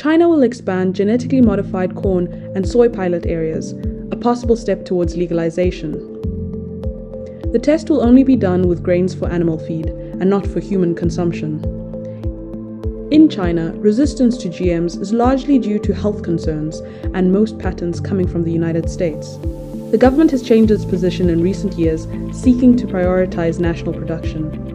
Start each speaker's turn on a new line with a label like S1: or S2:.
S1: China will expand genetically modified corn and soy pilot areas, a possible step towards legalization. The test will only be done with grains for animal feed and not for human consumption. In China, resistance to GMs is largely due to health concerns and most patents coming from the United States. The government has changed its position in recent years, seeking to prioritize national production.